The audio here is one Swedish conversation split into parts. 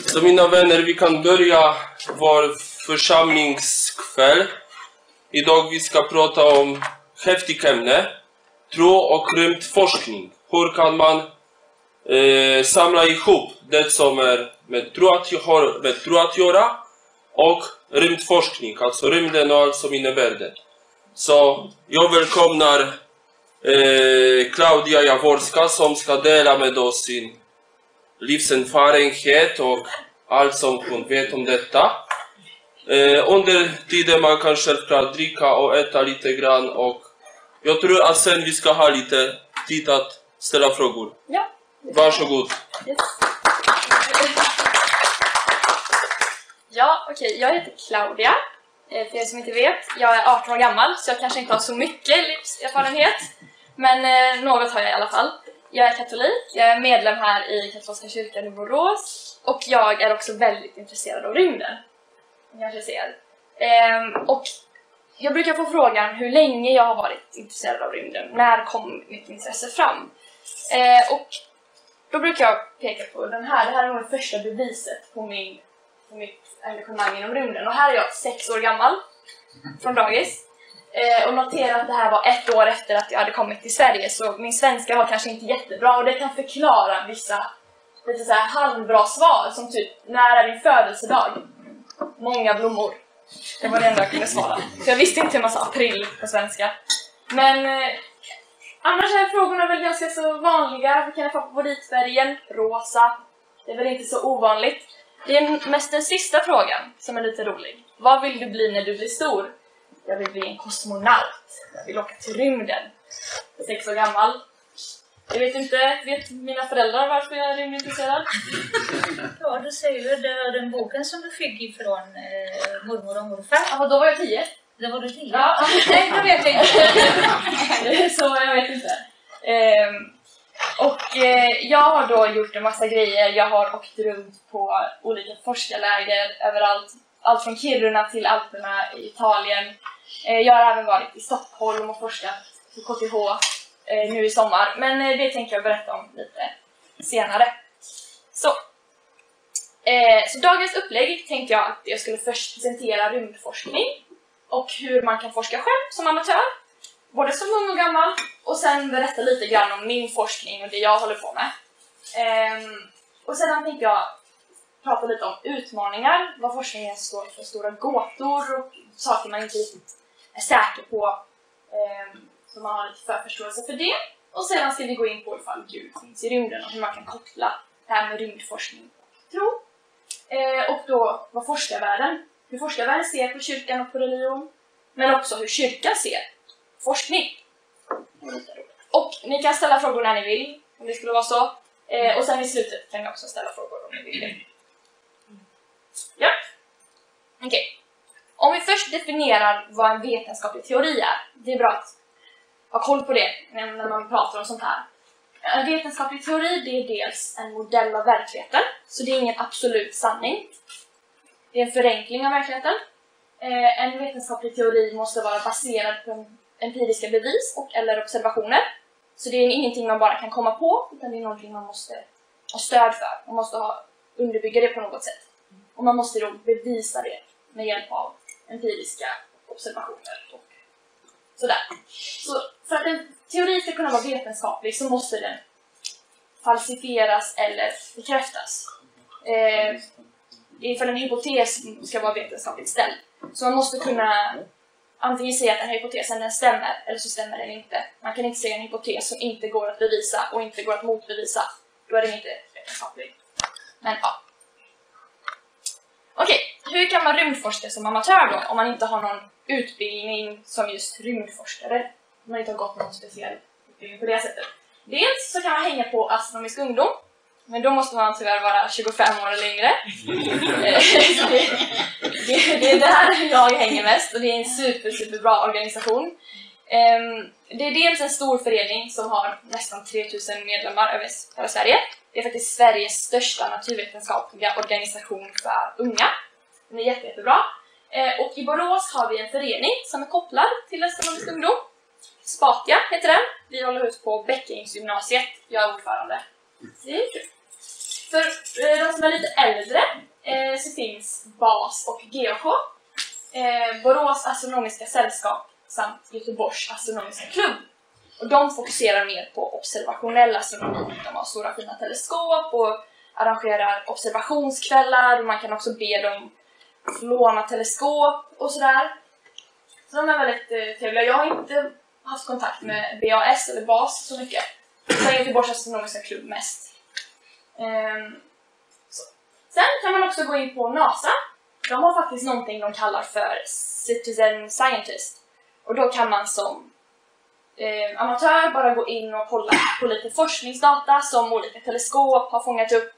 Så mina vänner, vi kan börja vår församlingskväll. Idag vi ska prata om häftigt ämne. Tro och rymdforskning. Hur kan man eh, samla ihop det som är med tro att, har med tro att göra och rymdforskning, alltså rymden och allt som innebär det. Så jag välkomnar eh, Claudia Jaworska som ska dela med oss sin livserfarenhet och allt som hon vet om detta. Eh, under tiden man kan självklart dricka och äta lite grann och jag tror att sen vi ska ha lite tid att ställa frågor. Ja. Varsågod. Yes. Ja, okej. Jag heter Claudia. Eh, För er som inte vet, jag är 18 år gammal så jag kanske inte har så mycket livserfarenhet. Men eh, något har jag i alla fall. Jag är katolik, jag är medlem här i katolska kyrkan i Borås och jag är också väldigt intresserad av rymden. Ni kanske ser. Ehm, och jag brukar få frågan hur länge jag har varit intresserad av rymden. När kom mitt intresse fram? Ehm, och då brukar jag peka på den här. Det här är nog det första beviset på, min, på mitt engagemang inom rymden. Och här är jag sex år gammal, från dagis. Eh, och notera att det här var ett år efter att jag hade kommit till Sverige, så min svenska var kanske inte jättebra och det kan förklara vissa lite så här halvbra svar, som typ när är din födelsedag? Många blommor. Det var det enda jag kunde svara. Så jag visste inte hur man sa april på svenska. Men eh, annars är frågorna väl ganska så vanliga. Vilken är favoritfärgen, rosa. Det är väl inte så ovanligt. Det är mest den sista frågan som är lite rolig. Vad vill du bli när du blir stor? Jag vill bli en kosmonaut. Jag vill åka till rymden. Sex år gammal. Jag vet inte, vet mina föräldrar varför jag är rymdintresserad? Ja, du säger ju det, den boken som du fick ifrån eh, mormor och morfar. Ja, då var jag tio. Det var du tio? Ja, nej, det vet jag inte. så jag vet inte. Ehm, och eh, jag har då gjort en massa grejer. Jag har åkt runt på olika forskarläger överallt. Allt från Kiruna till Alperna i Italien. Eh, jag har även varit i Stockholm och forskat på KTH eh, nu i sommar. Men eh, det tänker jag berätta om lite senare. Så. Eh, så dagens upplägg tänkte jag att jag skulle först presentera rymdforskning och hur man kan forska själv som amatör, både som ung och gammal, och sen berätta lite grann om min forskning och det jag håller på med. Ehm, och sedan tänkte jag prata lite om utmaningar, vad forskningen står för stora gåtor och saker man inte riktigt är säker på, Eh, så man har lite förförståelse för det. Och sedan ska vi gå in på ifall Gud finns i rymden och hur man kan koppla det här med rymdforskning och tro. Eh, och då vad forskarvärlden hur forskarvärlden ser på kyrkan och på religion, men också hur kyrkan ser forskning. Och ni kan ställa frågor när ni vill, om det skulle vara så. Eh, och sen i slutet kan ni också ställa frågor om ni vill mm. det. Ja, okej. Om vi först definierar vad en vetenskaplig teori är, det är bra att ha koll på det när man pratar om sånt här. En vetenskaplig teori det är dels en modell av verkligheten, så det är ingen absolut sanning. Det är en förenkling av verkligheten. Eh, en vetenskaplig teori måste vara baserad på empiriska bevis och eller observationer. Så det är ingenting man bara kan komma på, utan det är någonting man måste ha stöd för. Man måste ha, underbygga det på något sätt. Och man måste då bevisa det med hjälp av empiriska observationer och sådär. Så för att en teori ska kunna vara vetenskaplig så måste den falsifieras eller bekräftas. Eh, ifall en hypotes ska vara vetenskapligt ställd. Så man måste kunna antingen säga att den här hypotesen den stämmer, eller så stämmer den inte. Man kan inte säga en hypotes som inte går att bevisa och inte går att motbevisa. Då är den inte vetenskaplig. Men ja. Okej, hur kan man rymdforska som amatör då, om man inte har någon utbildning som just rymdforskare? Om man inte har gått någon speciell utbildning på det sättet. Dels så kan man hänga på Astronomisk ungdom, men då måste man tyvärr vara 25 år eller yngre. Det, det, det är där jag hänger mest och det är en super, superbra organisation. Ehm, Det är dels en stor förening som har nästan 3000 medlemmar över hela Sverige. Det är faktiskt Sveriges största naturvetenskapliga organisation för unga. Den är jätte, jättebra. Eh, Och i Borås har vi en förening som är kopplad till Astronomisk ungdom. Spatia heter den. Vi håller hus på Bäckingsgymnasiet. Jag är ordförande. Det är kul. För eh, de som är lite äldre eh, så finns BAS och eh, Borås Astronomiska Sällskap samt Göteborgs Astronomiska Klubb. Och de fokuserar mer på observationell astronomi. De har stora fina teleskop och arrangerar observationskvällar. Man kan också be dem låna teleskop och sådär. Så de är väldigt eh, trevliga. Jag har inte haft kontakt med BAS eller BAS så mycket. Utan Göteborgs Astronomiska Klubb mest. Ehm, så. Sen kan man också gå in på NASA. De har faktiskt någonting de kallar för Citizen Scientist. Och då kan man som eh, amatör bara gå in och kolla på lite forskningsdata som olika teleskop har fångat upp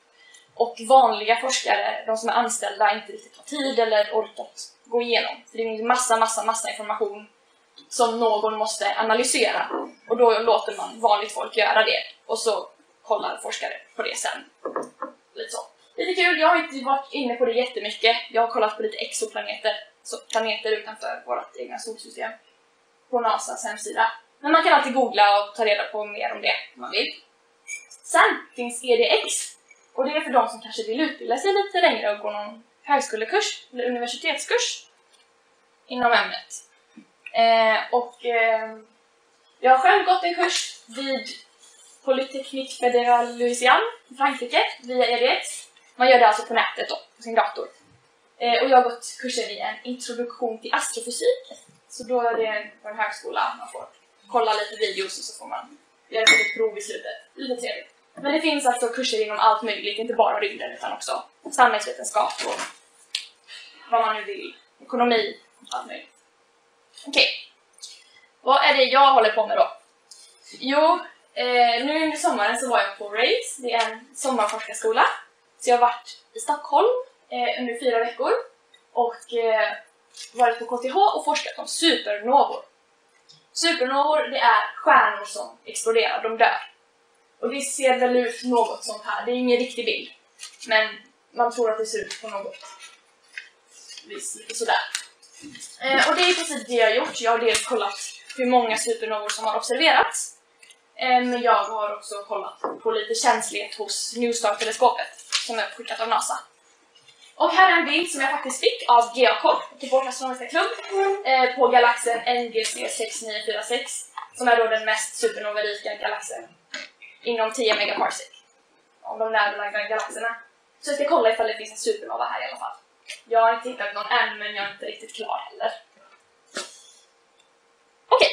och vanliga forskare, de som är anställda, inte riktigt har tid eller orkat gå igenom. För det är massa, massa, massa information som någon måste analysera och då låter man vanligt folk göra det och så kollar forskare på det sen. Lite så. Lite kul, jag har inte varit inne på det jättemycket. Jag har kollat på lite exoplaneter, så planeter utanför vårt egna solsystem på NASAs hemsida. Men man kan alltid googla och ta reda på mer om det om man vill. Sen finns EDX och det är för de som kanske vill utbilda sig lite längre och gå någon högskolekurs eller universitetskurs inom ämnet. Eh, och eh, jag har själv gått en kurs vid Polytechnique Fédérale Louisiane i Frankrike via EDX. Man gör det alltså på nätet då, på sin dator. Eh, och jag har gått kursen i en introduktion till astrofysik. Så då är det på en högskola, man får kolla lite videos och så får man göra ett litet prov i slutet. Lite trevligt. Men det finns alltså kurser inom allt möjligt, inte bara rymden utan också samhällsvetenskap och vad man nu vill. Ekonomi, allt möjligt. Okej. Okay. Vad är det jag håller på med då? Jo, eh, nu under sommaren så var jag på RAISE, det är en sommarforskarskola. Så jag har varit i Stockholm eh, under fyra veckor och eh, varit på KTH och forskat om supernovor. Supernovor, det är stjärnor som exploderar, de dör. Och det ser väl ut något sånt här, det är ingen riktig bild. Men man tror att det ser ut på något vis, lite sådär. Eh, och det är precis det jag har gjort. Jag har dels kollat hur många supernovor som har observerats. Eh, men jag har också kollat på lite känslighet hos New Star-teleskopet som är skickat av NASA. Och här är en bild som jag faktiskt fick av Geocorp, Göteborgs Astronomiska Klubb, eh, på galaxen NGC 6946 som är då den mest supernovarika galaxen inom 10 megaparsec av de närbelägna galaxerna. Så jag ska kolla ifall det finns en supernova här i alla fall. Jag har inte hittat någon än, men jag är inte riktigt klar heller. Okej,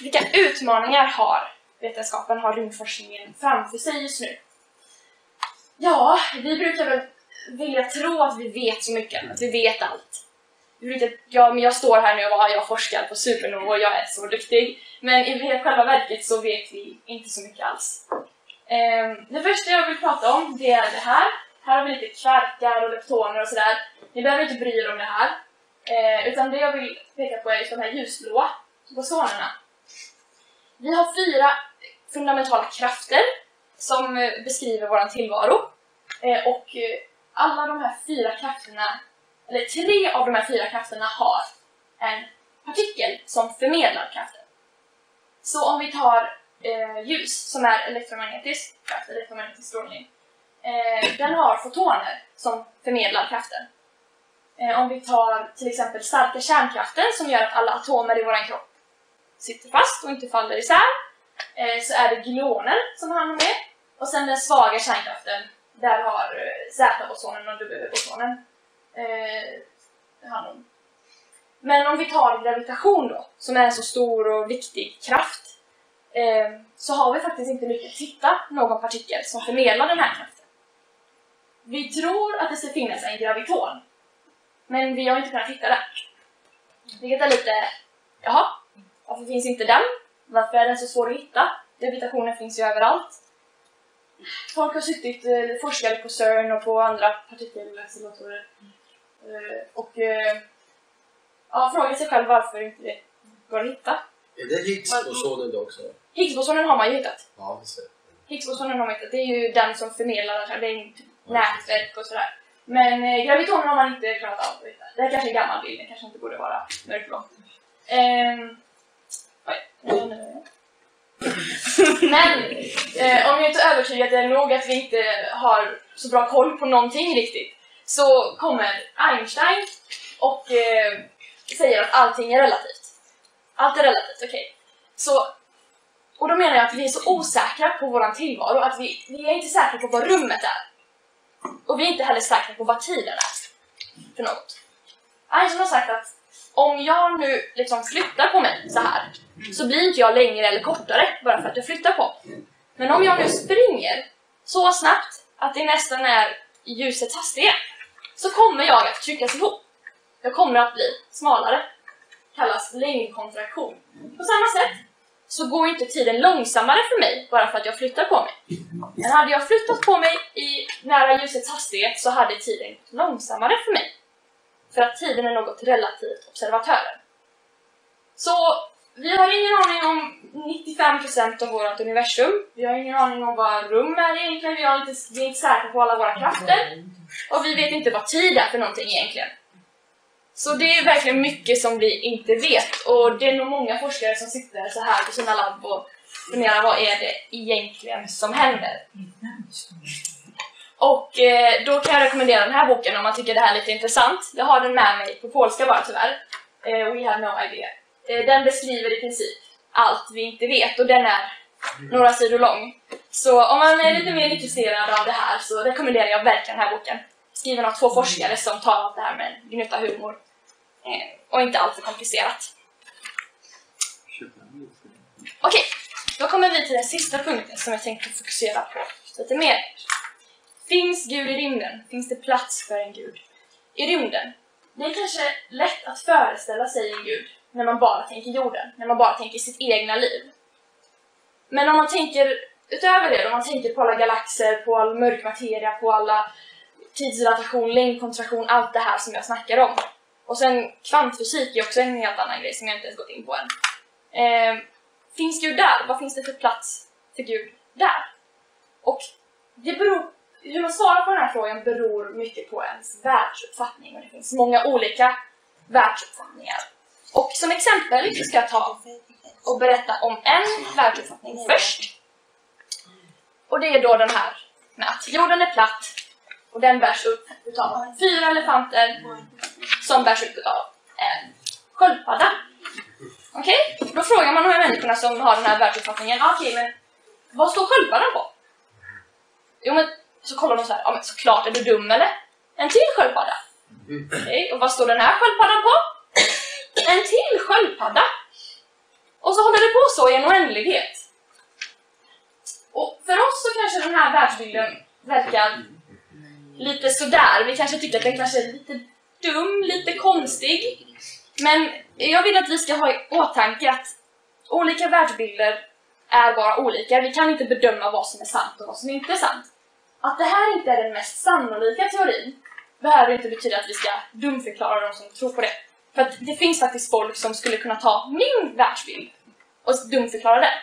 vilka utmaningar har vetenskapen, har rymdforskningen framför sig just nu? Ja, vi brukar väl vilja tro att vi vet så mycket, att vi vet allt. ja, men jag står här nu och jag forskar på supernova och jag är så duktig. Men i själva verket så vet vi inte så mycket alls. Ehm, det första jag vill prata om det är det här. Här har vi lite kvarkar och leptoner och sådär. Ni behöver inte bry er om det här. Ehm, utan det jag vill peka på är just de här ljusblåa bosonerna. Vi har fyra fundamentala krafter som eh, beskriver vår tillvaro. Ehm, och eh, alla de här fyra krafterna, eller tre av de här fyra krafterna har en partikel som förmedlar kraften. Så om vi tar eh, ljus som är elektromagnetisk kraft, elektromagnetisk strålning. Eh, den har fotoner som förmedlar kraften. Eh, om vi tar till exempel starka kärnkraften som gör att alla atomer i vår kropp sitter fast och inte faller isär, eh, så är det gluoner som har hand om det. Och sen den svaga kärnkraften, där har eh, Z-bosonen och W-bosonen eh, hand om. Men om vi tar gravitation då, som är en så stor och viktig kraft eh, så har vi faktiskt inte lyckats hitta någon partikel som förmedlar den här kraften. Vi tror att det ska finnas en graviton, men vi har inte kunnat hitta den. Vilket är lite, jaha, varför finns inte den? Varför är den så svår att hitta? Gravitationen finns ju överallt. Folk har suttit eh, forskat på CERN och på andra partikelacceleratorer eh, och eh, ja, frågat sig själv varför inte det går att hitta. Är det Higgsbosonen då också? Higgsbosonen har man ju hittat. Ja, det Higgsbosonen har man hittat. Det är ju den som förmedlar, det är ett nätverk och sådär. Men eh, gravitonen har man inte klarat av att hitta. Det här kanske är en gammal bild, den kanske inte borde vara mörkblå. Ehm, oj, nu, nu. Men eh, om jag inte övertygat övertygad är nog att vi inte har så bra koll på någonting riktigt så kommer Einstein och eh, säger att allting är relativt. Allt är relativt, okej. Så och då menar jag att vi är så osäkra på vår tillvaro att vi, vi är inte säkra på vad rummet är. Och vi är inte heller säkra på vad tiden är för något. Einstein har sagt att om jag nu liksom flyttar på mig så här så blir inte jag längre eller kortare bara för att jag flyttar på. Men om jag nu springer så snabbt att det nästan är ljusets hastighet så kommer jag att tryckas ihop. Jag kommer att bli smalare. Kallas längdkontraktion. På samma sätt så går inte tiden långsammare för mig bara för att jag flyttar på mig. Men hade jag flyttat på mig i nära ljusets hastighet så hade tiden gått långsammare för mig. För att tiden är något relativt observatören. Så vi har ingen aning om 95% av vårt universum. Vi har ingen aning om vad rum är egentligen. Vi, har inte, vi är inte säkra på alla våra krafter. Och vi vet inte vad tid är för någonting egentligen. Så det är verkligen mycket som vi inte vet och det är nog många forskare som sitter så här på sina labb och funderar vad är det egentligen som händer. Och eh, då kan jag rekommendera den här boken om man tycker det här är lite intressant. Jag har den med mig på polska bara tyvärr. Eh, We have no idea. Eh, den beskriver i princip allt vi inte vet och den är några sidor lång. Så om man är lite mer intresserad av det här så rekommenderar jag verkligen den här boken. Skriven av två forskare som tar allt det här med gnutta humor Eh, och inte alltför komplicerat. Okej, då kommer vi till den sista punkten som jag tänkte fokusera på lite mer. Finns Gud i rymden? Finns det plats för en Gud i rymden? Det är kanske lätt att föreställa sig en Gud när man bara tänker jorden, när man bara tänker sitt egna liv. Men om man tänker utöver det, om man tänker på alla galaxer, på all mörk materia, på alla tidsdilatation, längdkontraktion, allt det här som jag snackar om, och sen kvantfysik är också en helt annan grej som jag inte ens gått in på än. Eh, finns Gud där? Vad finns det för plats för Gud där? Och det beror, hur man svarar på den här frågan beror mycket på ens världsuppfattning och det finns många olika världsuppfattningar. Och som exempel så ska jag ta och berätta om en världsuppfattning först. Och det är då den här med att jorden är platt och den bärs upp utav fyra elefanter som bärs upp av en sköldpadda. Okej? Okay? Då frågar man de här människorna som har den här världsuppfattningen, ah, okej okay, men vad står sköldpaddan på? Jo men så kollar de så här, ja men såklart är du dum eller? En till sköldpadda. Okej, okay, och vad står den här sköldpaddan på? En till sköldpadda. Och så håller det på så i en oändlighet. Och för oss så kanske den här världsbilden verkar lite sådär. Vi kanske tycker att den kanske är lite dum, lite konstig. Men jag vill att vi ska ha i åtanke att olika världsbilder är bara olika. Vi kan inte bedöma vad som är sant och vad som inte är sant. Att det här inte är den mest sannolika teorin behöver inte betyda att vi ska dumförklara de som tror på det. För att det finns faktiskt folk som skulle kunna ta min världsbild och dumförklara den.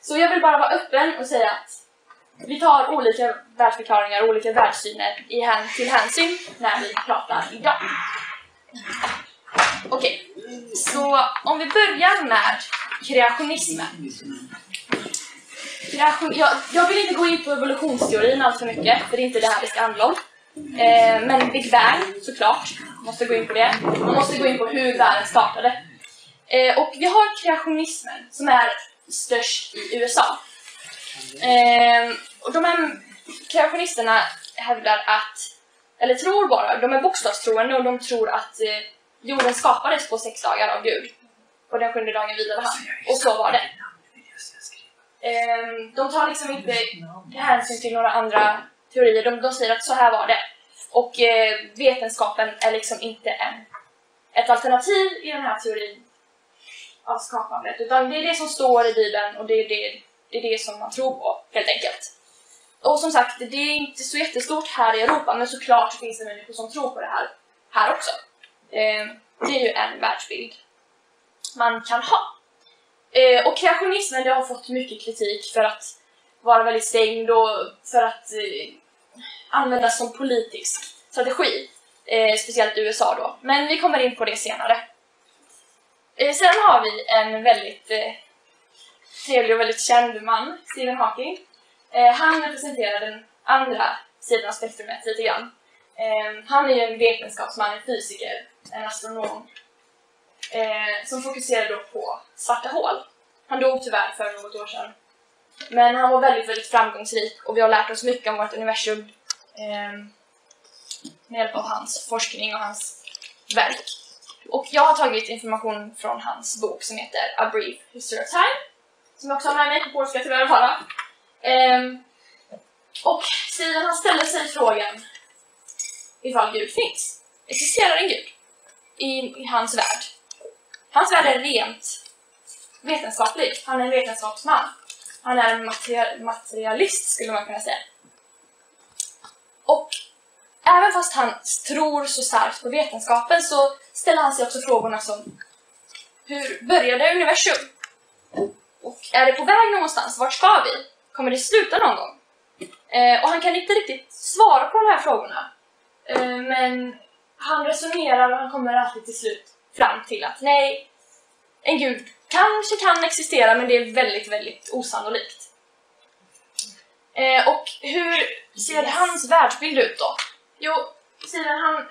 Så jag vill bara vara öppen och säga att vi tar olika världsförklaringar och olika världssyner i hän till hänsyn när vi pratar idag. Okej, okay. så om vi börjar med kreationismen. Kreation, jag, jag, vill inte gå in på evolutionsteorin allt för mycket, för det är inte det här det ska handla om. Eh, men Big Bang, såklart, måste gå in på det. Man måste gå in på hur världen startade. Eh, och vi har kreationismen, som är störst i USA. Eh, och de här kreationisterna hävdar att, eller tror bara, de är bokstavstroende och de tror att eh, jorden skapades på sex dagar av Gud. Och den sjunde dagen vilade han. Och så var det. Eh, de tar liksom inte hänsyn till några andra teorier. De, de säger att så här var det. Och eh, vetenskapen är liksom inte en, ett alternativ i den här teorin av skapandet. Utan det är det som står i Bibeln och det är det det är det som man tror på, helt enkelt. Och som sagt, det är inte så jättestort här i Europa, men såklart finns det människor som tror på det här, här också. Eh, det är ju en världsbild man kan ha. Eh, och kreationismen det har fått mycket kritik för att vara väldigt stängd och för att eh, användas som politisk strategi. Eh, speciellt i USA då. Men vi kommer in på det senare. Eh, sen har vi en väldigt eh, trevlig och väldigt känd man, Stephen Hawking. Eh, han representerar den andra sidan av spektrumet lite grann. Eh, han är ju en vetenskapsman, en fysiker, en astronom eh, som fokuserade då på svarta hål. Han dog tyvärr för något år sedan. Men han var väldigt, väldigt framgångsrik och vi har lärt oss mycket om vårt universum eh, med hjälp av hans forskning och hans verk. Och jag har tagit information från hans bok som heter A Brief History of Time, som jag också har med mig på polska tyvärr bara. Eh, och Steven han ställer sig frågan ifall Gud finns. Existerar en Gud i, i hans värld? Hans värld är rent vetenskaplig. Han är en vetenskapsman. Han är en materialist skulle man kunna säga. Och även fast han tror så starkt på vetenskapen så ställer han sig också frågorna som Hur började universum? Och är det på väg någonstans? Vart ska vi? Kommer det sluta någon gång? Eh, och han kan inte riktigt svara på de här frågorna. Eh, men han resonerar och han kommer alltid till slut fram till att nej, en gud kanske kan existera men det är väldigt, väldigt osannolikt. Eh, och hur ser hans världsbild ut då? Jo, Steven han,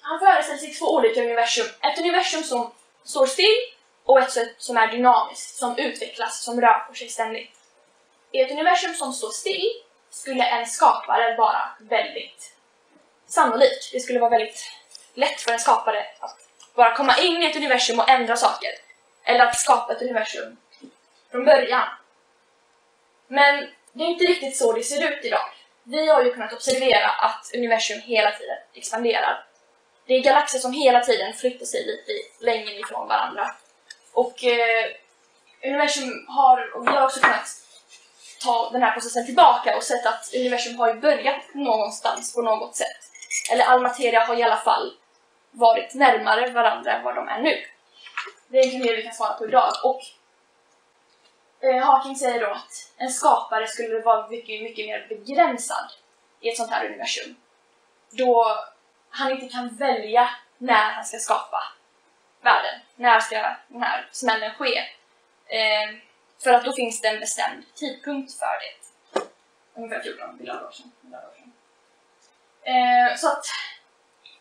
han föreställer sig två olika universum. Ett universum som står still och ett som är dynamiskt, som utvecklas, som rör på sig ständigt. I ett universum som står still skulle en skapare vara väldigt sannolik. Det skulle vara väldigt lätt för en skapare att bara komma in i ett universum och ändra saker. Eller att skapa ett universum från början. Men det är inte riktigt så det ser ut idag. Vi har ju kunnat observera att universum hela tiden expanderar. Det är galaxer som hela tiden flyttar sig lite längre ifrån varandra. Och eh, universum har, och vi har också kunnat ta den här processen tillbaka och sett att universum har ju börjat någonstans på något sätt. Eller all materia har i alla fall varit närmare varandra än vad de är nu. Det är egentligen det vi kan svara på idag. Och eh, Hawking säger då att en skapare skulle vara mycket, mycket mer begränsad i ett sånt här universum. Då han inte kan välja när han ska skapa världen. När ska den här smällen ske? Eh, för att då finns det en bestämd tidpunkt för det. Ungefär 14 miljarder år sedan. Miljarder år sedan. Eh, så att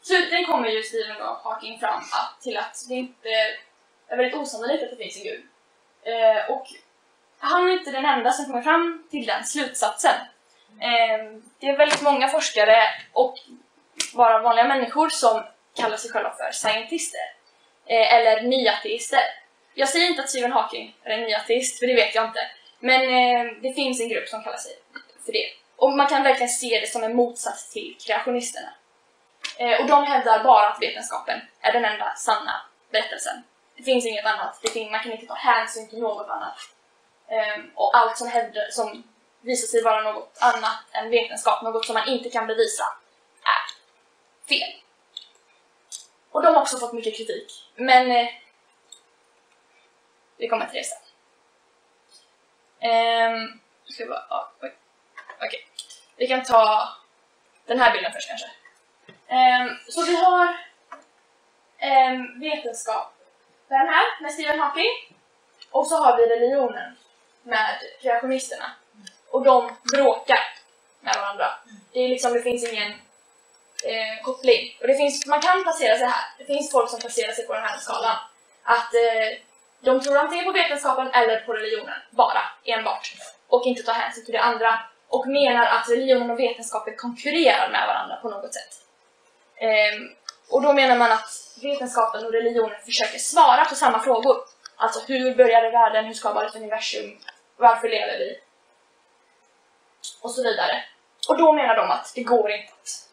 slutligen kommer ju Stephen Hawking fram att, till att det inte är väldigt osannolikt att det finns en gud. Eh, och han är inte den enda som kommer fram till den slutsatsen. Eh, det är väldigt många forskare och bara vanliga människor som kallar sig själva för scientister. Eh, eller nyateister. Jag säger inte att Stephen Hawking är en nyateist, för det vet jag inte. Men eh, det finns en grupp som kallar sig för det. Och man kan verkligen se det som en motsats till kreationisterna. Eh, och de hävdar bara att vetenskapen är den enda sanna berättelsen. Det finns inget annat. Det finns, man kan inte ta hänsyn till något annat. Eh, och allt som, hävdar, som visar sig vara något annat än vetenskap, något som man inte kan bevisa, är fel. Och de har också fått mycket kritik. Men eh, vi kommer till det sen. Um, ska bara, ah, oj. Okej. Okay. Vi kan ta den här bilden först kanske. Um, så vi har um, vetenskap, den här med Stephen Hawking. Och så har vi religionen med kreationisterna. Och de bråkar med varandra. Det, är liksom, det finns ingen eh, koppling. Och det finns, man kan placera sig här. Det finns folk som placerar sig på den här skalan. Att eh, de tror antingen på vetenskapen eller på religionen, bara, enbart. Och inte tar hänsyn till det andra. Och menar att religionen och vetenskapen konkurrerar med varandra på något sätt. Ehm, och då menar man att vetenskapen och religionen försöker svara på samma frågor. Alltså hur började världen, hur skapades universum, varför lever vi? Och så vidare. Och då menar de att det går inte att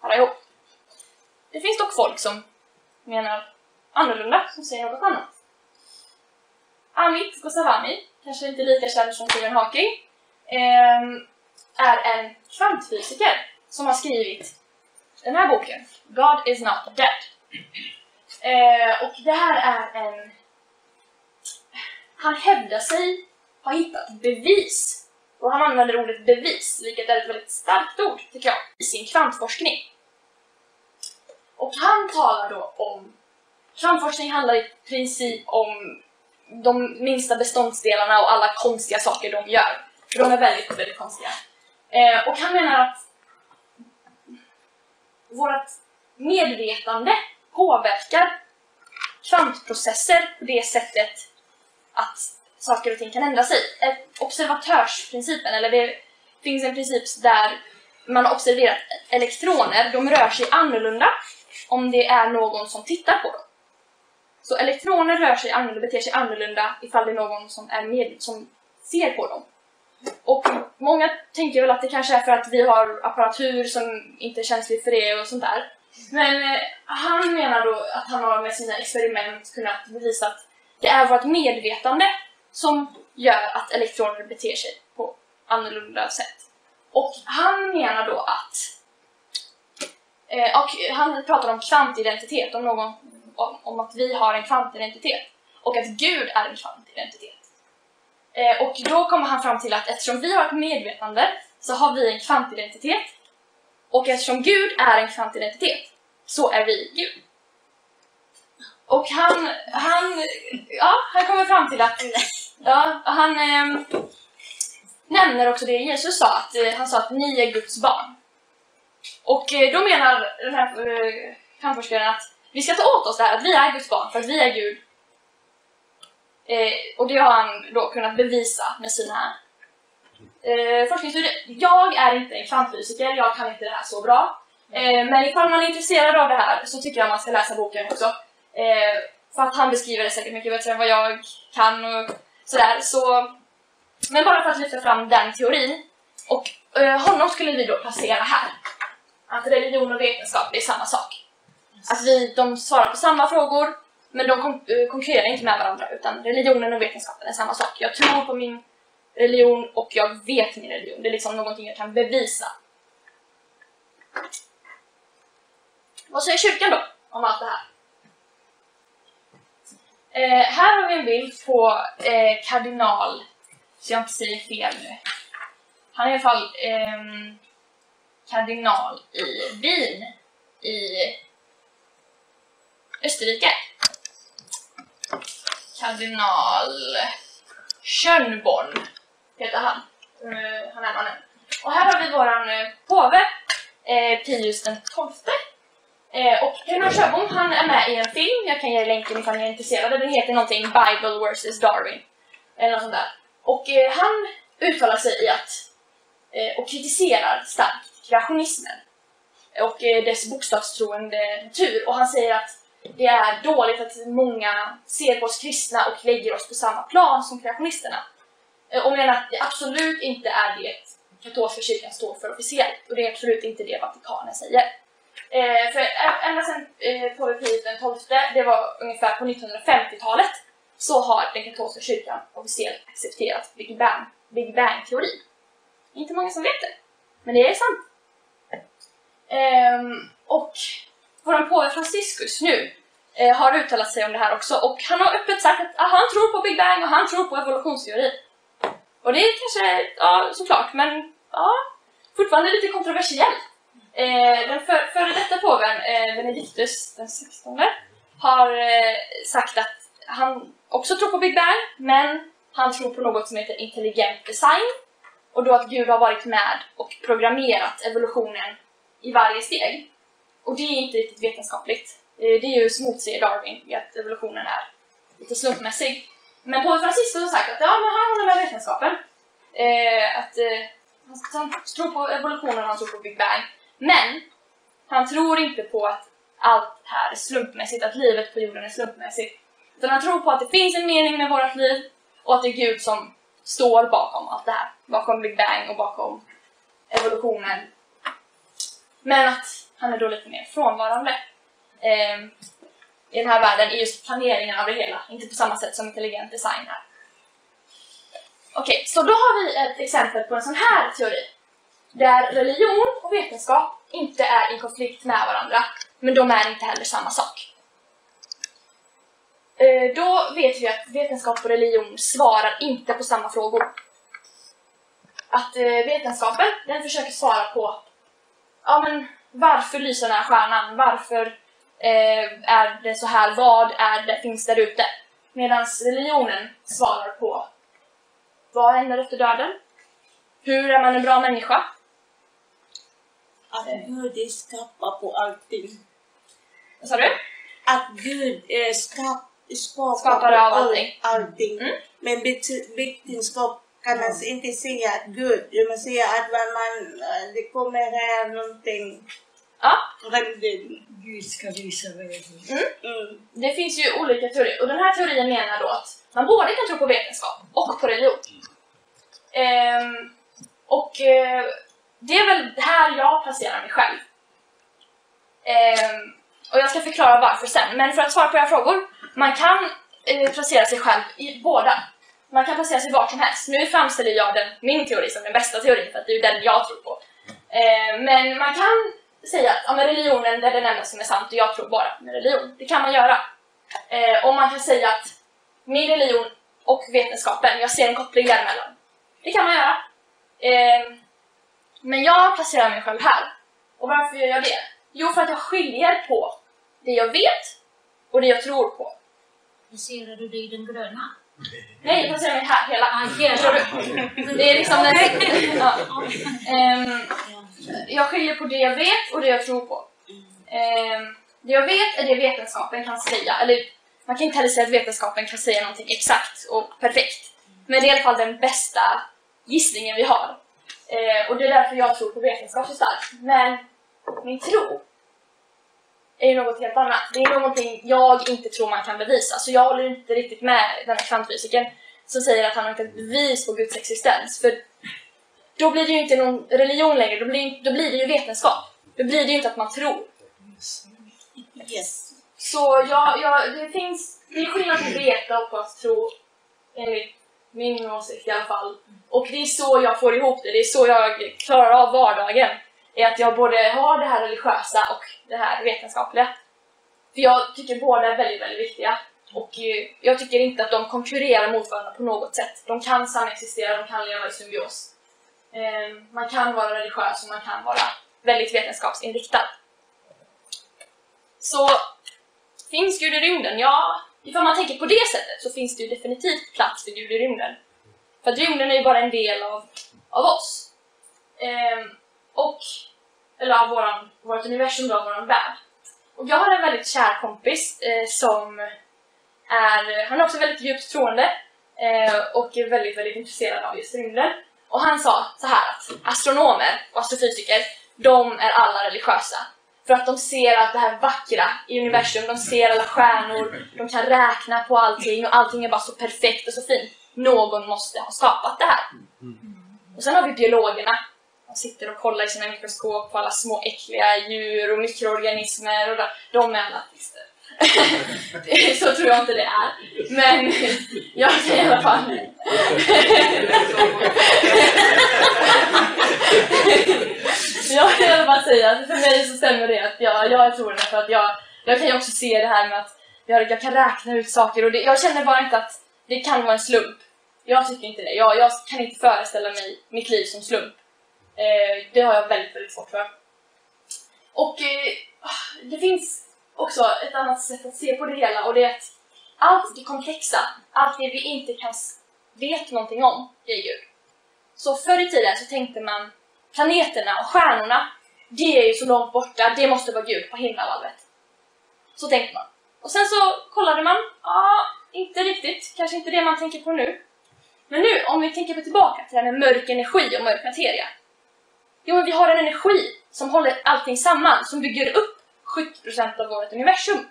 para ihop. Det finns dock folk som menar annorlunda, som säger något annat. Amit Gosavami, kanske inte lika känd som Stephen Hawking, ehm, är en kvantfysiker som har skrivit den här boken, God is not dead. Eh, och det här är en... Han hävdar sig ha hittat bevis, och han använder ordet bevis, vilket är ett väldigt starkt ord, tycker jag, i sin kvantforskning. Och han talar då om... Kvantforskning handlar i princip om de minsta beståndsdelarna och alla konstiga saker de gör. För de är väldigt, väldigt konstiga. Eh, och han menar att vårt medvetande påverkar kvantprocesser på det sättet att saker och ting kan ändra sig. Observatörsprincipen, eller det finns en princip där man har observerat elektroner, de rör sig annorlunda om det är någon som tittar på dem. Så elektroner rör sig annorlunda, beter sig annorlunda ifall det är någon som, är med, som ser på dem. Och många tänker väl att det kanske är för att vi har apparatur som inte är känslig för det och sånt där. Men eh, han menar då att han har med sina experiment kunnat bevisa att det är vårt medvetande som gör att elektroner beter sig på annorlunda sätt. Och han menar då att eh, och han pratar om kvantidentitet, om, någon, om, om att vi har en kvantidentitet och att Gud är en kvantidentitet. Eh, och då kommer han fram till att eftersom vi har ett medvetande så har vi en kvantidentitet och eftersom Gud är en kvantidentitet så är vi Gud. Och han, han, ja, han kommer fram till att ja, han eh, nämner också det Jesus sa, att eh, han sa att ni är Guds barn. Och eh, då menar den här eh, framforskaren att vi ska ta åt oss det här, att vi är Guds barn för att vi är Gud. Eh, och det har han då kunnat bevisa med sina eh, forskningsstudier. Jag är inte en kvantfysiker, jag kan inte det här så bra. Eh, men ifall man är intresserad av det här så tycker jag man ska läsa boken också. Eh, för att han beskriver det säkert mycket bättre än vad jag kan och sådär. Så, men bara för att lyfta fram den teorin. Och eh, honom skulle vi då placera här. Att religion och vetenskap, det är samma sak. Att vi, de svarar på samma frågor, men de kon eh, konkurrerar inte med varandra, utan religionen och vetenskapen är samma sak. Jag tror på min religion och jag vet min religion. Det är liksom någonting jag kan bevisa. Vad säger kyrkan då om allt det här? Eh, här har vi en bild på eh, kardinal, så jag inte säger fel nu. Han är i alla fall eh, kardinal i Wien i Österrike. Kardinal Schönborn heter han. Uh, han är mannen. Och här har vi våran uh, påve, uh, Pius den XII. Uh, och Kardinal Sjöbom, han är med i en film, jag kan ge länken ifall ni är intresserade, den heter någonting Bible vs Darwin. Eller något sånt där. Och han uttalar sig i att, och kritiserar starkt kreationismen och dess bokstavstroende natur. Och han säger att det är dåligt att många ser på oss kristna och lägger oss på samma plan som kreationisterna. Eh, och menar att det absolut inte är det katolska kyrkan står för officiellt och det är absolut inte det Vatikanen säger. Eh, för ända sedan eh, påve Pius XII, det var ungefär på 1950-talet, så har den katolska kyrkan officiellt accepterat Big Bang, Big Bang-teorin. Inte många som vet det, men det är sant. Eh, och vår påve Franciscus nu eh, har uttalat sig om det här också och han har öppet sagt att ah, han tror på Big Bang och han tror på evolutionsteori. Och det är kanske, ja såklart, men ja, fortfarande lite kontroversiellt. Eh, den före för detta påven, eh, Benedictus den 16, har eh, sagt att han också tror på Big Bang, men han tror på något som heter intelligent design. Och då att Gud har varit med och programmerat evolutionen i varje steg. Och det är inte riktigt vetenskapligt. Eh, det är ju motsäger Darwin i att evolutionen är lite slumpmässig. Men påve Francisco har sagt att ja, men han håller med vetenskapen. Eh, att eh, han tror på evolutionen och han tror på Big Bang. Men han tror inte på att allt här är slumpmässigt, att livet på jorden är slumpmässigt. Utan han tror på att det finns en mening med vårt liv och att det är Gud som står bakom allt det här. Bakom Big Bang och bakom evolutionen. Men att han är då lite mer frånvarande eh, i den här världen i just planeringen av det hela. Inte på samma sätt som intelligent design här. Okej, okay, så då har vi ett exempel på en sån här teori där religion och vetenskap inte är i konflikt med varandra, men de är inte heller samma sak. Eh, då vet vi att vetenskap och religion svarar inte på samma frågor. Att eh, vetenskapen, den försöker svara på ja men varför lyser den här stjärnan? Varför eh, är det så här? Vad är det finns där ute? Medan religionen svarar på vad händer efter döden? Hur är man en bra människa? Att Gud är skapad på allting. Vad sa du? Att Gud är skap, skapar Skapare på av all- allting. allting. Mm. Men vetenskap kan man inte säga att Gud, man säger att man, man, eh, det kommer här någonting. Ja. Gud ska visa vägen. Mm. det finns ju olika teorier. Och den här teorin menar då att man både kan tro på vetenskap och på religion. Ehm, och eh, det är väl här jag placerar mig själv. Ehm, och jag ska förklara varför sen. Men för att svara på era frågor. Man kan eh, placera sig själv i båda. Man kan placera sig vart som helst. Nu framställer jag den, min teori som den bästa teorin för att det är den jag tror på. Ehm, men man kan säga att ja, men religionen är den enda som är sant och jag tror bara med religion. Det kan man göra. Eh, och man kan säga att min religion och vetenskapen, jag ser en koppling däremellan. Det kan man göra. Eh, men jag placerar mig själv här. Och varför gör jag det? Jo, för att jag skiljer på det jag vet och det jag tror på. Placerar du dig i den gröna? Nej, jag placerar mig här, hela. Ah, hela. Det är liksom den... ja. Ehm, jag skiljer på det jag vet och det jag tror på. Eh, det jag vet är det vetenskapen kan säga, eller man kan inte heller säga att vetenskapen kan säga någonting exakt och perfekt. Men det är i alla fall den bästa gissningen vi har. Eh, och det är därför jag tror på vetenskap så starkt. Men min tro är ju något helt annat. Det är någonting jag inte tror man kan bevisa. Så jag håller inte riktigt med den här kvantfysikern som säger att han har inte ett bevis på Guds existens. För då blir det ju inte någon religion längre, då blir, då blir det ju vetenskap. Då blir det ju inte att man tror. Yes. Så jag, jag, det finns, det är skillnad på att veta och på att tro, enligt min åsikt i alla fall. Och det är så jag får ihop det, det är så jag klarar av vardagen. Är att jag både har det här religiösa och det här vetenskapliga. För jag tycker båda är väldigt, väldigt viktiga. Och eh, jag tycker inte att de konkurrerar mot varandra på något sätt. De kan samexistera, de kan leva i symbios. Eh, Man kan vara religiös och man kan vara väldigt vetenskapsinriktad. Så Finns Gud i rymden? Ja, ifall man tänker på det sättet så finns det ju definitivt plats för Gud i rymden. För att rymden är ju bara en del av, av oss. Ehm, och, eller av våran, vårt universum, då, våran värld. Och jag har en väldigt kär kompis eh, som är, han är också väldigt djupt troende eh, och är väldigt, väldigt intresserad av just rymden. Och han sa så här att astronomer och astrofysiker, de är alla religiösa. För att de ser allt det här vackra i universum, de ser alla stjärnor, de kan räkna på allting och allting är bara så perfekt och så fint. Någon måste ha skapat det här. Och sen har vi biologerna. De sitter och kollar i sina mikroskop på alla små äckliga djur och mikroorganismer och de är alla artister så tror jag inte det är. Men jag säger i alla fall... jag kan i alla fall säga att för mig så stämmer det att jag, jag tror det för att jag, jag kan ju också se det här med att jag, jag kan räkna ut saker och det, jag känner bara inte att det kan vara en slump. Jag tycker inte det. Jag, jag kan inte föreställa mig mitt liv som slump. Eh, det har jag väldigt, väldigt svårt för. Och eh, ah, det finns också ett annat sätt att se på det hela och det är att allt det komplexa, allt det vi inte kan vet någonting om, det är Gud. Så förr i tiden så tänkte man planeterna och stjärnorna, det är ju så långt borta, det måste vara Gud på himlavalvet. Så tänkte man. Och sen så kollade man, ja, inte riktigt, kanske inte det man tänker på nu. Men nu, om vi tänker på tillbaka till det här med mörk energi och mörk materia. Jo, men vi har en energi som håller allting samman, som bygger upp 70% av vårt universum.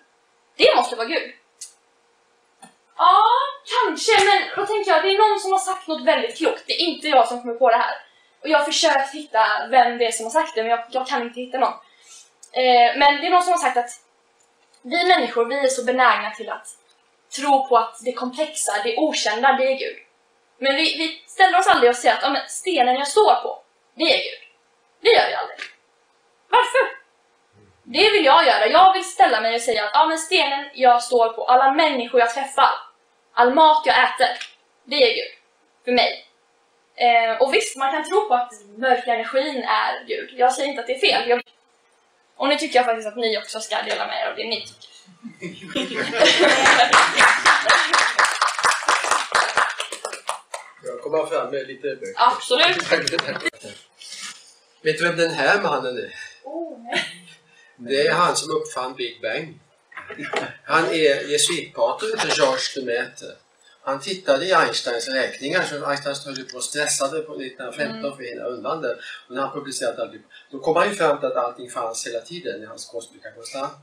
Det måste vara Gud. Ja, kanske, men då tänker jag, det är någon som har sagt något väldigt klokt. Det är inte jag som kommer på det här. Och jag har försökt hitta vem det är som har sagt det, men jag, jag kan inte hitta någon. Eh, men det är någon som har sagt att vi människor, vi är så benägna till att tro på att det komplexa, det okända, det är Gud. Men vi, vi ställer oss aldrig och säger att ja, men stenen jag står på, det är Gud. Det gör vi aldrig. Varför? Det vill jag göra. Jag vill ställa mig och säga att ja, men stenen jag står på, alla människor jag träffar, all mat jag äter, det är Gud. För mig. Eh, och visst, man kan tro på att mörka energin är Gud. Jag säger inte att det är fel. Jag... Och nu tycker jag faktiskt att ni också ska dela med er av det ni tycker. komma fram med lite böcker. Absolut. Vet du vem den här mannen är? Oh, nej. Det är han som uppfann Big Bang. Han är jesuitpater, heter Georges Lemaitre. Han tittade i Einsteins räkningar, så Einstein höll på och stressade på 1915 för att hinna undan det. Och när han publicerade alltihop, då kom han ju fram till att allting fanns hela tiden i hans kosmika konstant.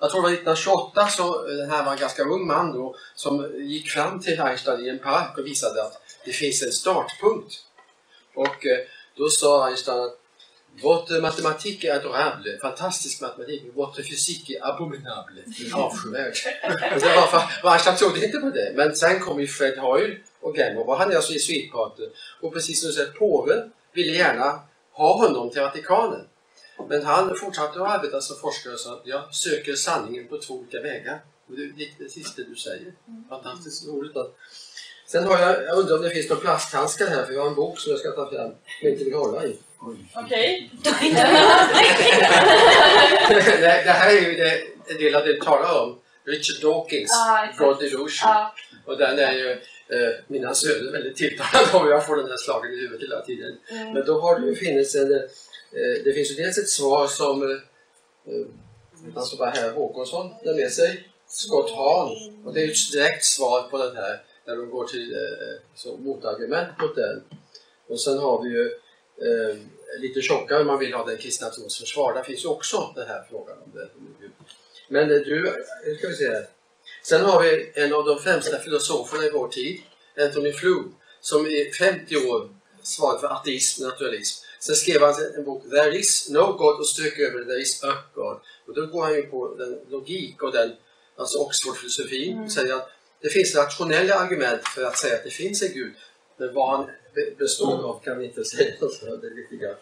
Jag tror det var 1928 så eh, den här var en ganska ung man då som gick fram till Einstein i en park och visade att det finns en startpunkt. Och eh, då sa Einstein att Votre matematik är adorable, fantastisk matematik. Votre fysik är abominable, avskyvärd. Det Einstein trodde inte på det. Men sen kom ju Fred Hoyle och Gamble, och han är alltså jesuitpater. Och precis som du säger, påven ville gärna ha honom till Vatikanen. Men han fortsatte att arbeta som forskare och sa att jag söker sanningen på två olika vägar. Och det är det sista du säger. Fantastiskt roligt. Att... Sen har jag, jag undrar om det finns några plasthandskar här, för jag har en bok som jag ska ta fram, jag inte vill hålla i. Okej. Nej, det här är ju det, det du talar om. Richard Dawkins. God Delusion. Ja. Och den är ju eh, mina söner väldigt tilltalade av. Jag får den här slagen i huvudet hela tiden. Mm. Men då har det ju funnits en... Eh, det finns ju dels ett svar som... Eh, eh, står bara här, Håkonsson, där med sig. Scott Hahn. Och det är ju ett direkt svar på den här. Där de går till eh, motargument mot den. Och sen har vi ju eh, lite tjockare om man vill ha den kristna trons försvar. Där finns också den här frågan om det. Men eh, du, eh, ska vi se här. Sen har vi en av de främsta filosoferna i vår tid, Anthony Flew, som i 50 år svarade för ateism och naturalism. Sen skrev han en bok, There is no God, och strök över det, There is a God. Och då går han ju på den logik och den, alltså Oxford-filosofin, och säger att det finns rationella argument för att säga att det finns en Gud. Men vad han består av kan vi inte säga. Så det är lite grann.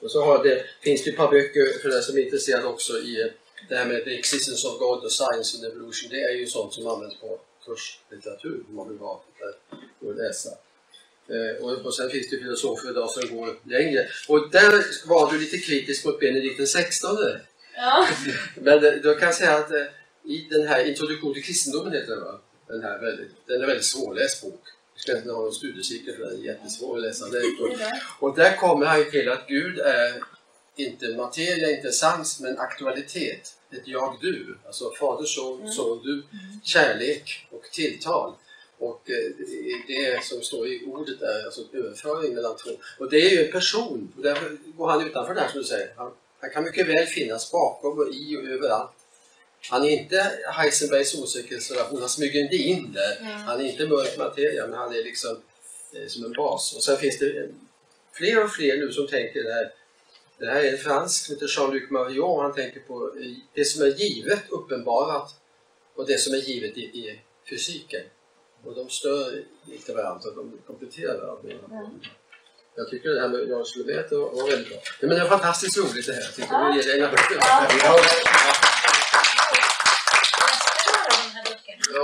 Och så det, finns det ett par böcker för den som är intresserad också i eh, det här med The Existence of God och Science and Evolution. Det är ju sånt som används på kurslitteratur om man vill där och läsa. Eh, och, och sen finns det filosofer idag som går längre. Och där var du lite kritisk mot Benedikt den XVI. Ja. Men eh, då kan jag säga att i den här Introduktion till kristendomen heter den va? Den, här väldigt, den är väldigt svårläst bok. Ska inte ha någon studiecirkel för den är jättesvår att läsa. Det är, och där kommer han ju till att Gud är inte materia, inte sans, men aktualitet. Ett jag-du. Alltså fader, son, son, du. Kärlek och tilltal. Och eh, det som står i ordet är alltså överföring mellan två. Och det är ju en person. Och därför går han utanför det här som du säger. Han, han kan mycket väl finnas bakom och i och överallt. Han är inte Heisenbergs osäkerhetsrelation, han smyger inte in där. Han är inte mörk materia, men han är liksom eh, som en bas. Och sen finns det eh, fler och fler nu som tänker det här. Det här är en fransk som heter Jean-Luc Marion. Han tänker på eh, det som är givet, uppenbarat och det som är givet i, i fysiken. Och de stör inte varandra, de kompletterar varandra. Jag tycker det här med Jan Lemaitre var var väldigt bra. Ja, men det är fantastiskt roligt det här. Jag tycker Ja. vi ger dig en applåd. Ja. Ja, Läste du alla de här böckerna? ja, några av dem. Är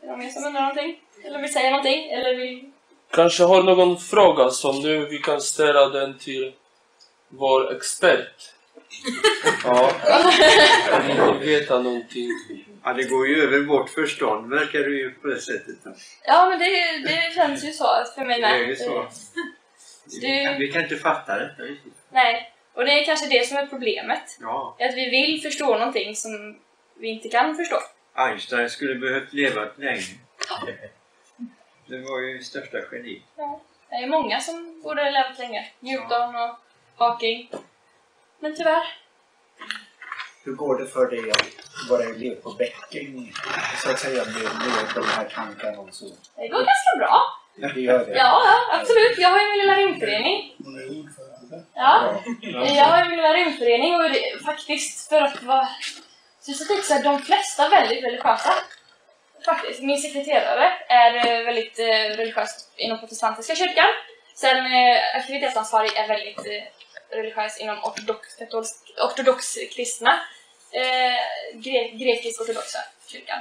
det någon mer som undrar någonting? Eller vill säga någonting? Eller vill... Kanske har någon fråga som nu vi kan ställa den till vår expert. Ja, om ni veta någonting. Ja, det går ju över vårt förstånd verkar det ju på det sättet. Ja, men det, det känns ju så för mig Det med. är ju så. Eh, Vi kan, inte fatta riktigt. Nej, och det är kanske det som är problemet. Ja, Att vi vill förstå någonting som vi inte kan förstå. Einstein skulle behövt leva länge. Det var ju största geni. Det är många som borde ha levt länge. Newton och Hawking. Men tyvärr. Hur går det för dig att vara elev på bäcken? Så att säga med, med de här tankarna och så. Det går ganska bra. Det gör det? Ja, ja, absolut. Jag har ju min lilla rymdförening. Hon är ordförande. Ja, jag har ju min lilla rymdförening och det, faktiskt för att vara så jag tänkte så de flesta väldigt religiösa. Faktiskt. Min sekreterare är eh, väldigt eh, religiös inom protestantiska kyrkan. Sen eh, aktivitetsansvarig är väldigt eh, religiös inom ortodox, ortodox kristna. Eh, gre, grekisk-ortodoxa kyrkan.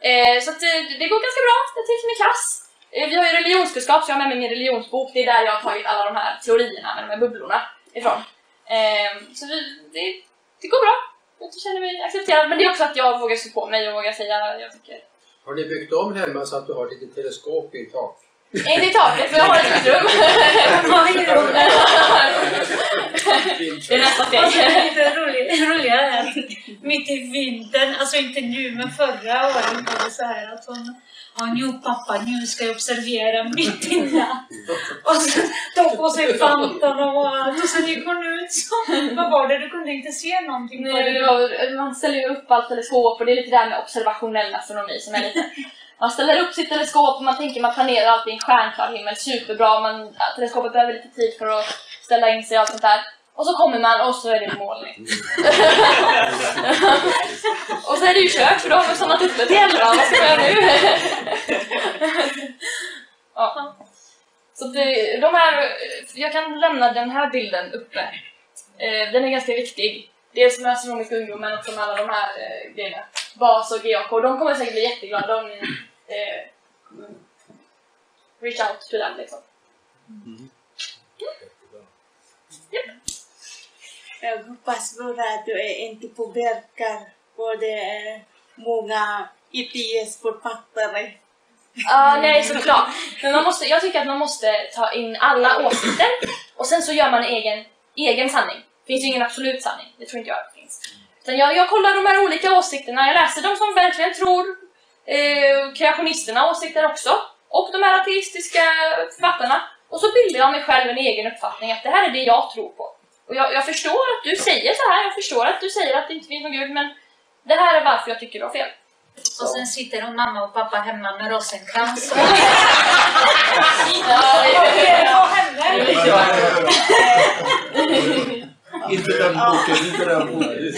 Eh, så att, eh, det går ganska bra. Jag trivs min klass. Eh, vi har ju religionskunskap så jag har med mig min religionsbok. Det är där jag har tagit alla de här teorierna med de här bubblorna ifrån. Eh, så vi, det, det går bra. Jag känner mig accepterad. Men det är också att jag vågar stå på mig och vågar säga jag tycker Har ni byggt om hemma så att du har ett litet teleskop i tak? Inte i taket, för jag har ett litet rum. Det är nästa steg. Och så är det lite rolig- roligare här. Mitt i vintern, alltså inte nu men förra året var det så här att hon och nu pappa, nu ska jag observera mitt i natt. Och så tog på sig vantarna och allt och sen gick hon ut så. Vad var det? Du kunde inte se någonting på Nej, det var, man ställer ju upp allt teleskop och det är lite det här med observationell astronomi som är lite... Man ställer upp sitt teleskop och man tänker man planerar allt i en stjärnklar himmel superbra. Man, teleskopet behöver lite tid för att ställa in sig och allt sånt där. Och så kommer man och så är det molnigt. och så är det ju kört för då har vi stannat uppe till elva. Vad ska vi göra nu? ja. Så det, de här, jag kan lämna den här bilden uppe. Eh, den är ganska viktig. Dels med astronomisk ungdom men också med alla de här eh, grejerna. BAS och GAK. De kommer säkert bli jätteglada om ni eh, reach out to them liksom. Jag hoppas bara att du inte påverkar både eh, många IPS-författare. Ja, nej såklart. Men man måste, jag tycker att man måste ta in alla åsikter och sen så gör man en egen, egen sanning. Det finns ju ingen absolut sanning, det tror inte jag finns. Utan jag, jag kollar de här olika åsikterna, jag läser de som verkligen tror, eh, kreationisterna åsikter också, och de här ateistiska författarna. Och så bildar jag mig själv en egen uppfattning att det här är det jag tror på. Och jag, jag förstår att du säger så här, jag förstår att du säger att det inte finns någon gud, men det här är varför jag tycker du har fel. Och sen sitter hon mamma och pappa hemma med rosenkrans. Ja? Inte den boken, inte den boken.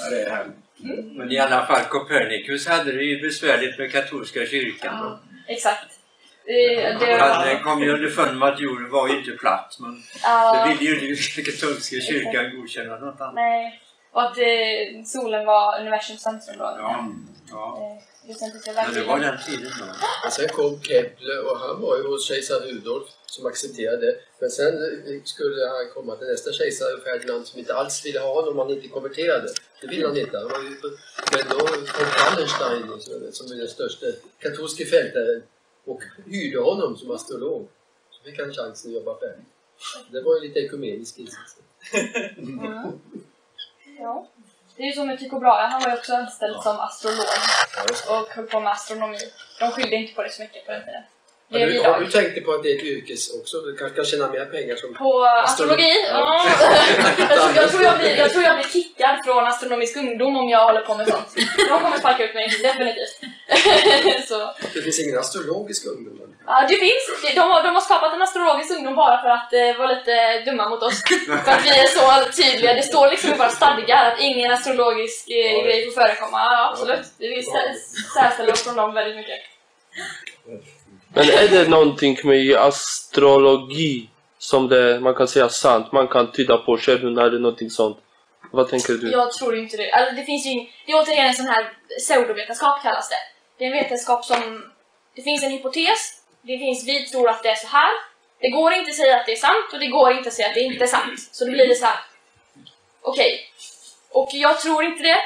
Ja, det är. Men i alla fall, Copernicus hade det ju besvärligt med katolska kyrkan. Exakt. Eh, det, Han eh, kom ju underfund med att jorden var ju inte platt, men det ja, ville ju inte katolska kyrkan godkänna något annat. nej. Och att eh, solen var universums centrum då. Ja, ja. Eh, så Men det var den tiden då. Men sen kom Kepler och han var ju hos kejsar Rudolf som accepterade det. Men sen eh, skulle han komma till nästa kejsare Ferdinand som inte alls ville ha honom om han inte konverterade. Det ville han inte. Han var ju, men då kom Wallenstein som- som är den största katolske fältaren och hyrde honom som astrolog. Så fick han chansen att jobba färdigt. Det var ju lite ekumenisk insats. Mm. Ja. Det är ju som med Tycho Brahe, han var ju också anställd som astrolog Ja, just det. och höll på med astronomi. De skyllde inte på det så mycket på den tiden. Det du, har du tänkt på att det är ett yrkes också? Du kanske kan tjäna mer pengar som... På astrologi? Ja. jag, tror, jag, tror jag, blir, jag tror jag blir kickad från astronomisk ungdom om jag håller på med sånt. De kommer sparka ut mig, definitivt. så. Det finns ingen astrologisk ungdom. eller? Ja, det finns. De har, de har skapat en astrologisk ungdom bara för att eh, vara lite dumma mot oss. För att vi är så tydliga. Det står liksom i våra stadgar att ingen astrologisk eh, grej får förekomma. Ja, absolut. Vi vill sä- särställa oss från dem väldigt mycket. Men är det någonting med astrologi som det, man kan säga sant? Man kan tyda på stjärnorna eller någonting sånt? Vad tänker du? Jag tror inte det. Alltså, det finns ju ing- Det är återigen en sån här pseudovetenskap kallas det. Det är en vetenskap som... Det finns en hypotes. Det finns vi tror att det är så här. Det går inte att säga att det är sant och det går inte att säga att det inte är sant. Så då blir det så här. Okej. Och jag tror inte det.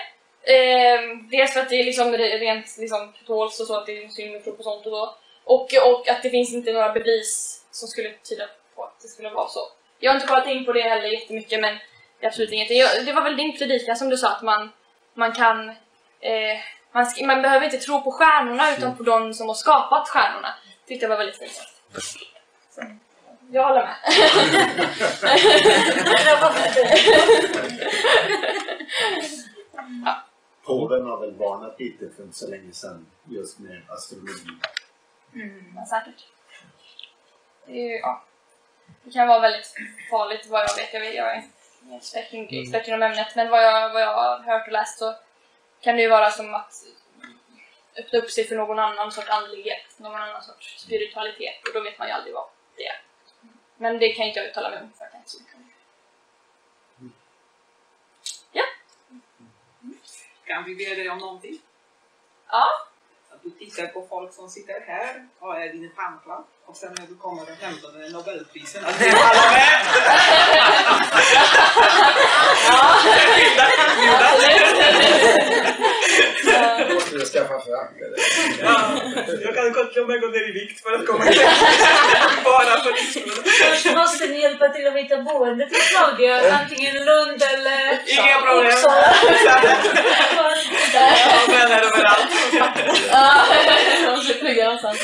Eh, dels för att det är liksom rent liksom, katolskt och så, att det är synd att tro på sånt och så. Och, och att det finns inte några bevis som skulle tyda på att det skulle vara så. Jag har inte kollat in på det heller jättemycket men det är absolut ingenting. Jag, det var väl din predikan som du sa att man, man kan... Eh, man, sk- man behöver inte tro på stjärnorna utan på de som har skapat stjärnorna. Tyckte jag var väldigt fint sagt. Så, Jag håller med. Påven har väl varnat lite för så länge sedan just med astrologi. Men säkert. Det, ju, ja. det kan vara väldigt farligt vad jag vet. Jag, vet, jag är ingen expert, expert inom ämnet men vad jag, vad jag har hört och läst så kan det ju vara som att öppna upp sig för någon annan sorts andlighet, någon annan sorts spiritualitet och då vet man ju aldrig vad det är. Men det kan inte jag uttala mig om för jag kan inte så mycket om det. Kan vi be dig om någonting? Ja, Att du tittar på folk som sitter här och är din fanclub och sen när du kommer och hämtar med Nobelprisen. Att alltså, det är alla med! ja, Du ska skaffa frack? Ja, jag kan gott jobba gå ner i vikt för att komma hit. Bara för Först måste ni hjälpa till att hitta boende till Claudia. Antingen Lund eller Inga problem. Uppsala. Jag har vänner överallt. Ja, jag måste plugga någonstans.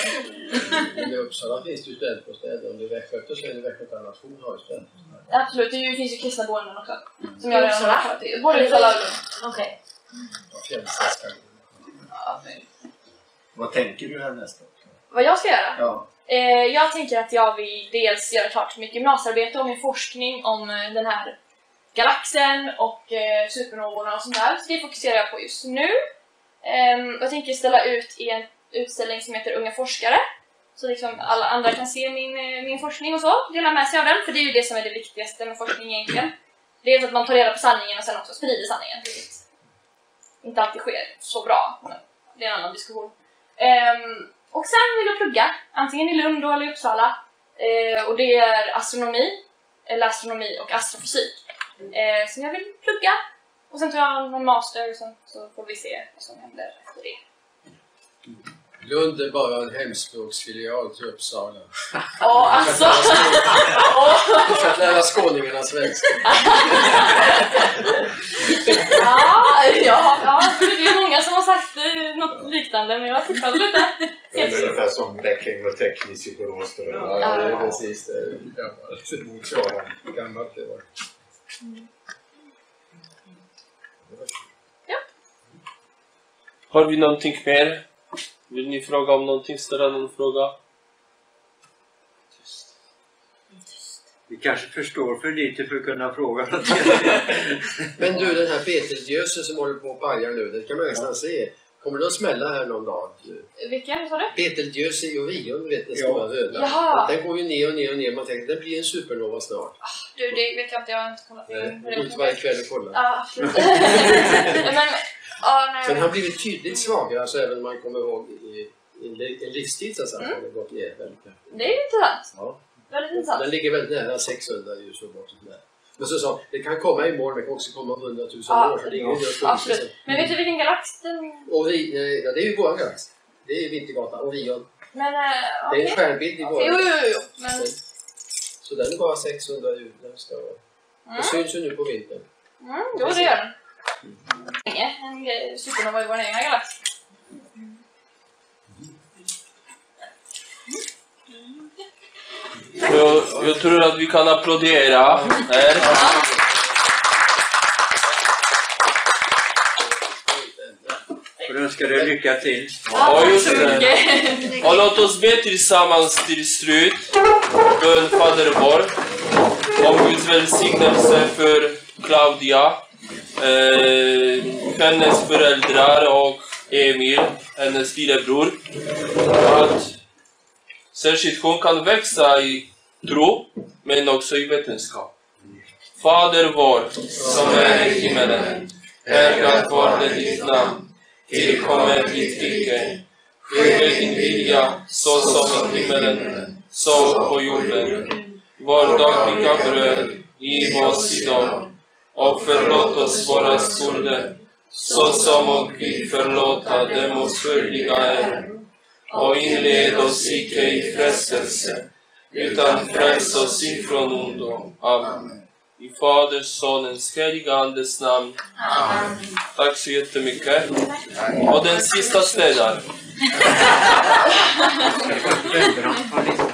I Uppsala finns det ju studentbostäder. Om det är västgöte så är det Västgöta nation har ju studentbostäder. Absolut, det finns ju kristna boenden också. Som jag redan har hört till. Både i Uppsala och Lund. Okej. Vad tänker du härnäst? Vad jag ska göra? Ja. Eh, jag tänker att jag vill dels göra klart mitt gymnasiearbete och min forskning om eh, den här galaxen och eh, supernovorna och sånt där. Så det fokuserar jag på just nu. Ehm, jag tänker ställa ut i en utställning som heter Unga forskare. Så liksom alla andra kan se min, eh, min forskning och så, dela med sig av den. För det är ju det som är det viktigaste med forskning egentligen. Dels att man tar reda på sanningen och sen också sprider sanningen. Vilket inte alltid sker så bra, men det är en annan diskussion. Um, och sen vill jag plugga, antingen i Lund eller i Uppsala. Uh, och det är astronomi, eller astronomi och astrofysik. Eh, uh, som jag vill plugga. Och sen tar jag en master och sen så får vi se vad som händer efter det. Mm. Lund är bara en hemspråksfilial till Uppsala. Ja, alltså! För att lära skåningarna svenska. ja, ja, ja, det är många som har sagt något liknande, men jag har fortfarande lite... Det är ungefär som Bäcking och teknisk i Borås. då. Ja, det är precis det. är Gammalt. Motsvarande. Gammalt det var. Har vi någonting mer? Vill ni fråga om någonting? Ställa någon fråga? Vi kanske förstår för lite för att kunna fråga. Men du, den här betelgeösen som håller på att paja nu, det kan man nästan se. Kommer det att smälla här någon dag? Vilken sa du? Betelgeuse i Orion, du vet den Ja. stora röda. Jaha. Den går ju ner och ner och ner. Man tänker det blir en supernova snart. Du, det vet jag inte, jag har inte kollat. Nej, Gå ut varje kväll och kolla. Ja, absolut. Nej, men, nej. Men han har blivit tydligt svagare, alltså även om man kommer ihåg i, i en li- en livstid så att har det gått ner väldigt. Det är ju intressant. Ja. Väldigt intressant. Den ligger väldigt nära 600 ljus och bort. Men så sa det kan komma imorgon, det kan också komma om 100 000 Ja, år. Så det är ingen Absolut. Men vet du vilken galax den... Ori, nej, ja, det är ju våran galax. Det är Vintergatan, Orion. Men, äh, Det är en stjärnbild i Jo, våran jo, jo, jo. Men, Så den är bara 600 ljus. Den ska vara. mm, Det syns ju nu på vintern. mm, jo, det gör den. Länge. En supernova i vår egen galax. Jag, jag tror att vi kan applådera här. Och önskar dig lycka till. Ja, just det. Och låt oss be tillsammans till slut. Bön Fader vår. Om Guds välsignelse för Claudia, eh, hennes föräldrar och Emil, hennes lillebror. Att särskilt hon kan växa i tro, men också i vetenskap. Fader vår, som är i himmelen. Helgat varde ditt namn. Tillkommer ditt rike. Ske din vilja, så som i himmelen, så på jorden. Vår dagliga bröd, giv oss idag. Och förlåt oss våra skulder, så som och vi förlåta dem oss skyldiga är. Och inled oss icke i frestelse, utan fräls oss ifrån ondo. Amen. I Faders, Sonens, heliga Andes namn. Tack så jättemycket. Och den sista städaren.